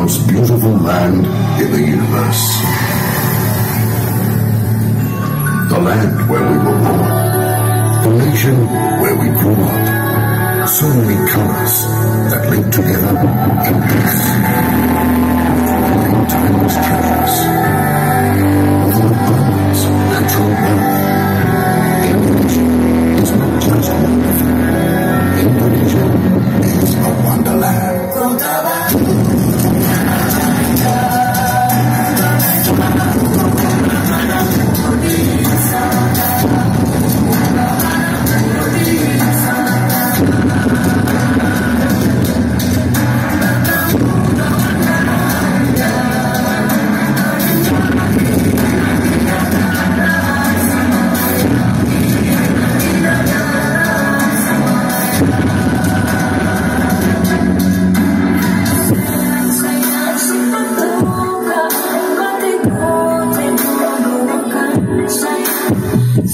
most beautiful land in the universe. The land where we were born. The nation where we grew up.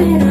Pero